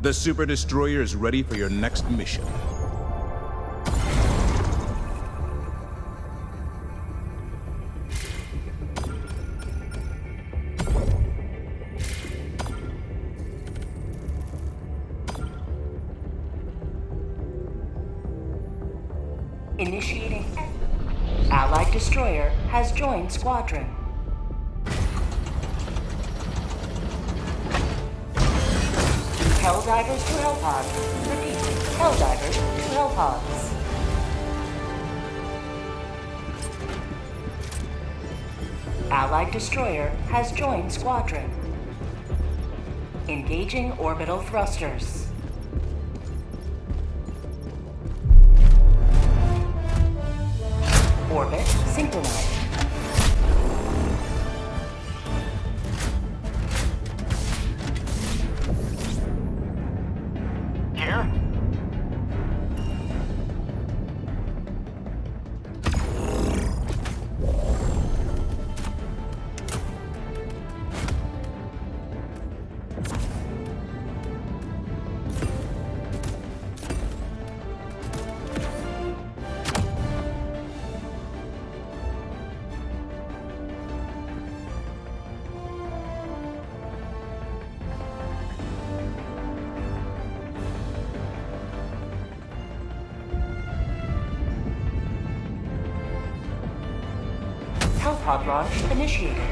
The Super Destroyer is ready for your next mission. Allied destroyer has joined squadron. Engaging orbital thrusters. Orbit synchronized. Launch initiated.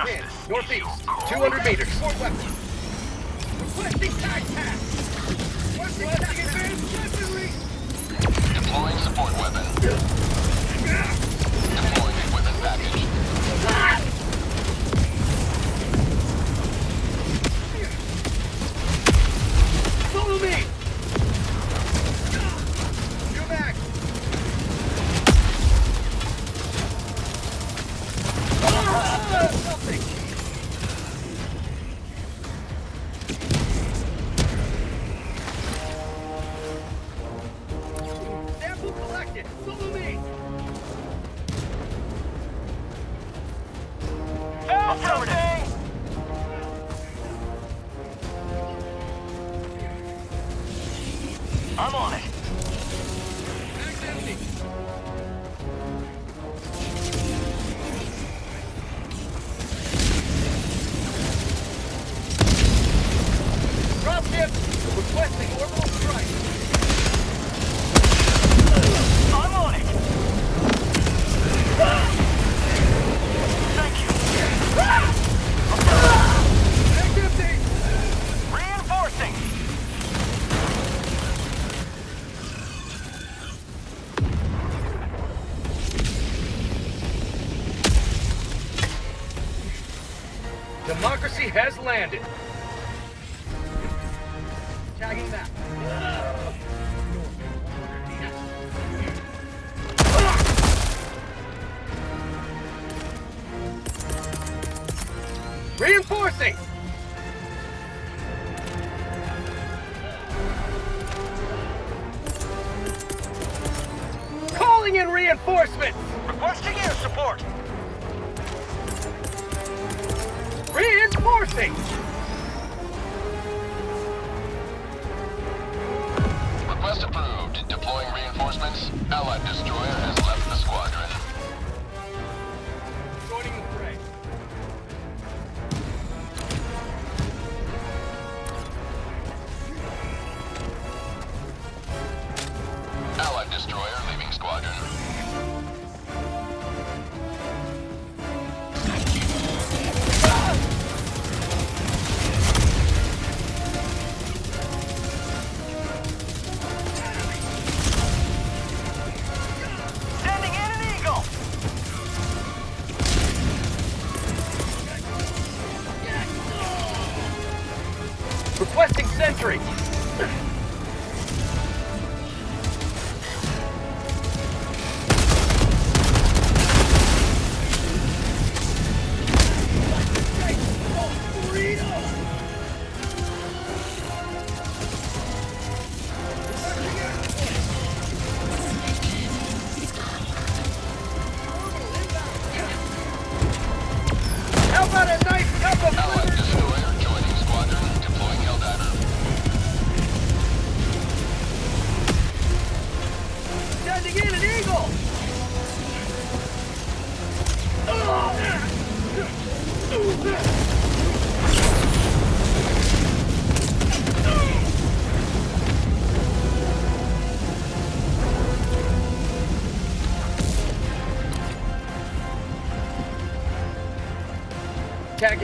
But Dropping a pin. justice is Northeast. 200 meters. More weapons. Requesting tag pack. Requesting advanced weaponry. Deploying support weapon. Deploying equipment package. Follow me. Reinforcing! Calling in reinforcements! Requesting air support. Reinforcing! Request approved. Deploying reinforcements. Allied destroyer has left the squadron.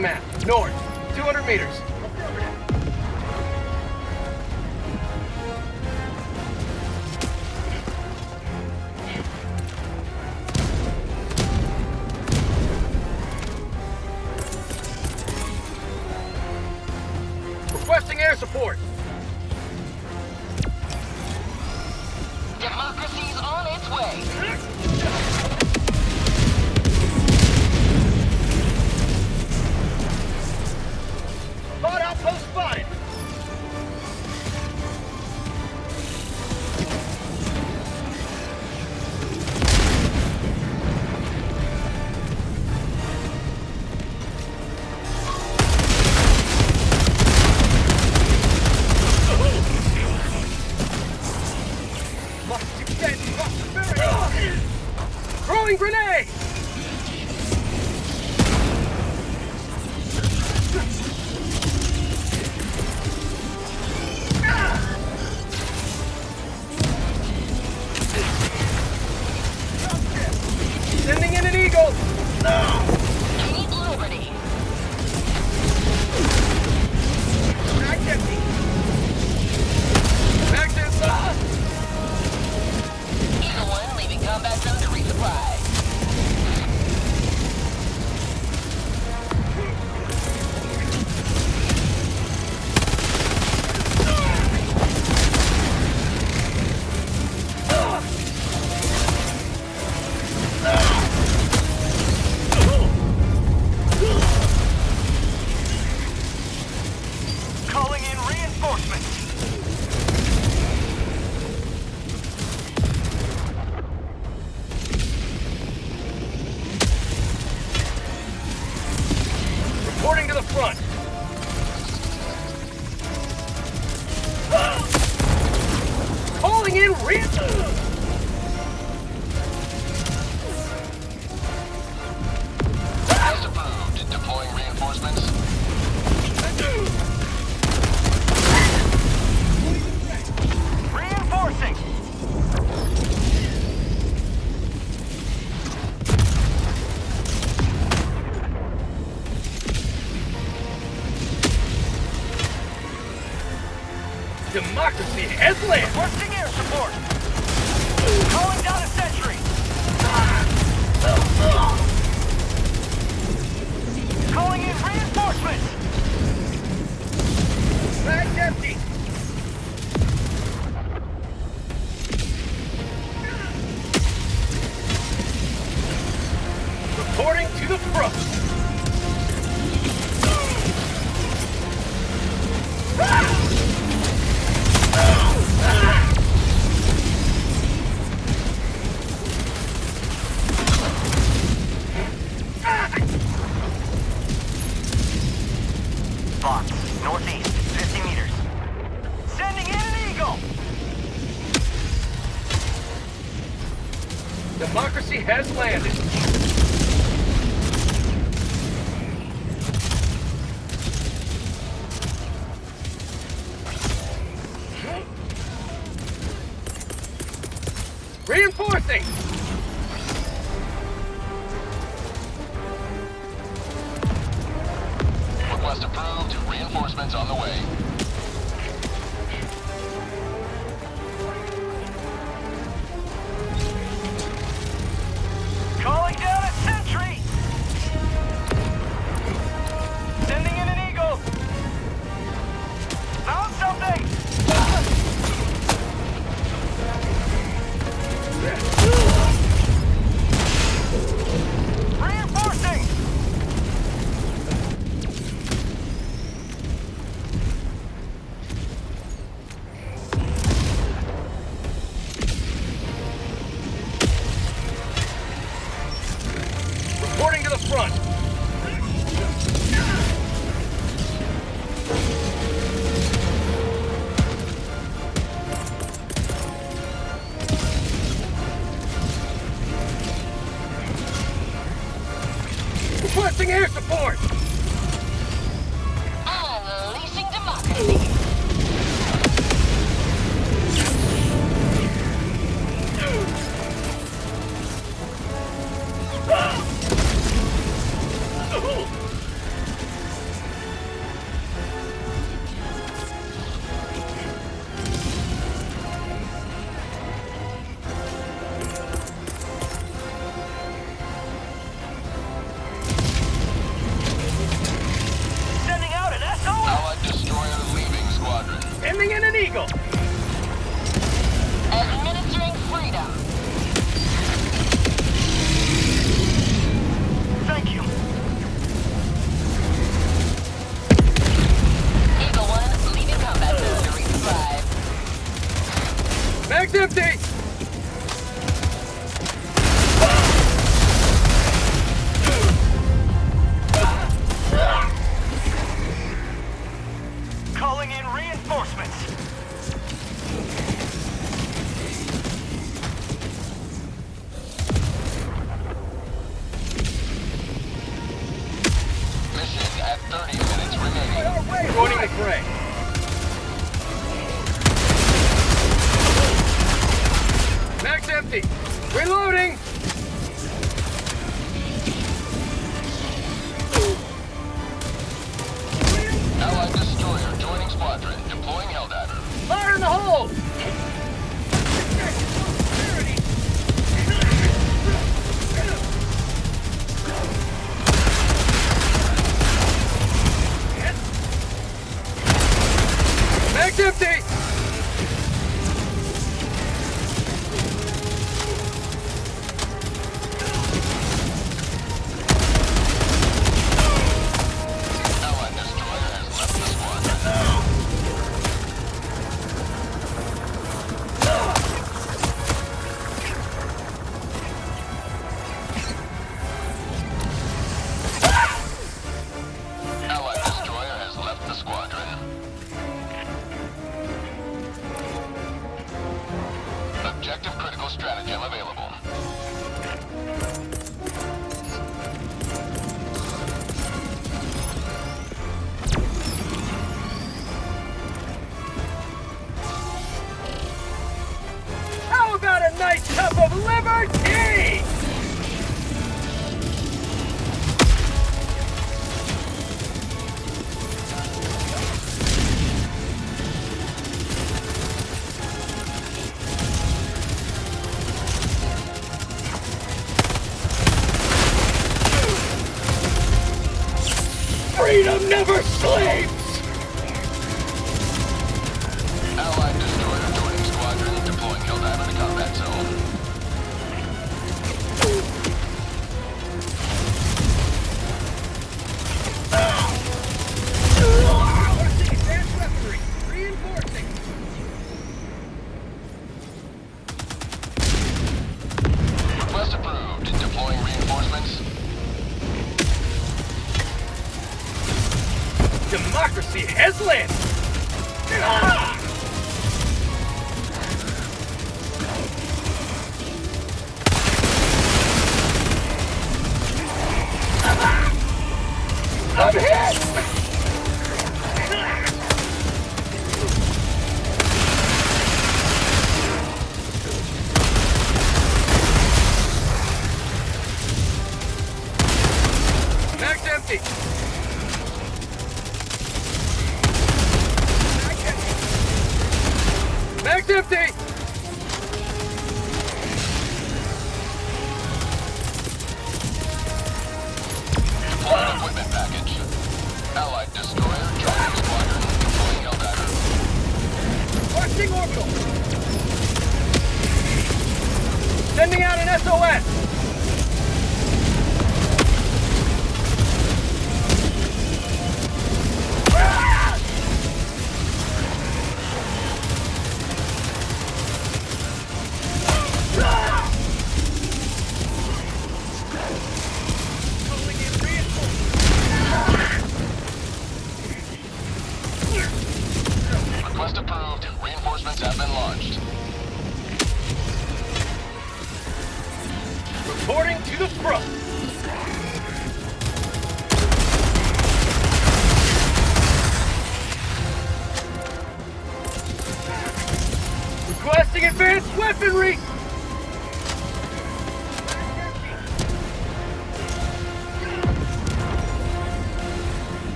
Map. North. 200 meters. Requesting air support. Democracy's on its way. Democracy has landed. Requesting air support! freedom never sleeps! democracy has landed. Mag's empty! Allied equipment package. Allied destroyer squadron. Deploying orbital. Sending out an SOS.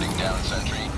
Opening down sentry.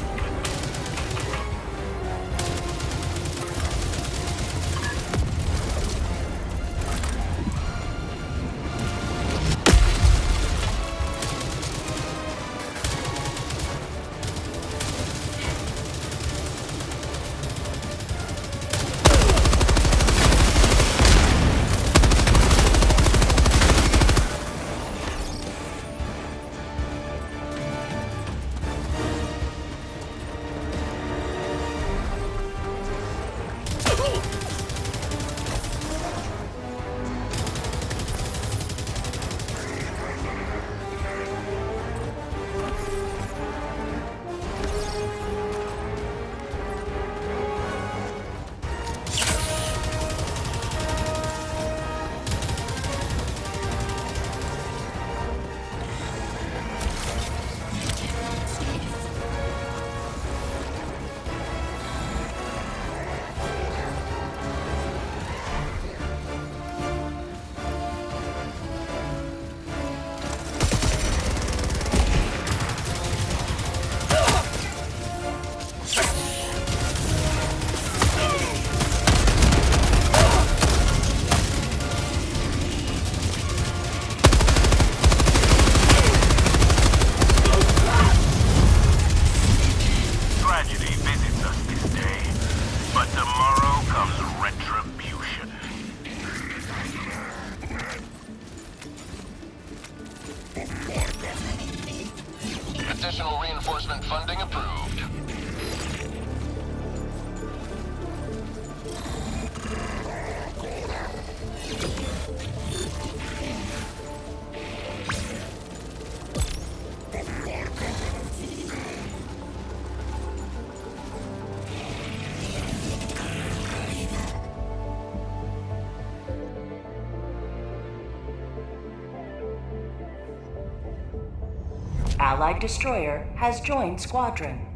Allied destroyer has joined squadron.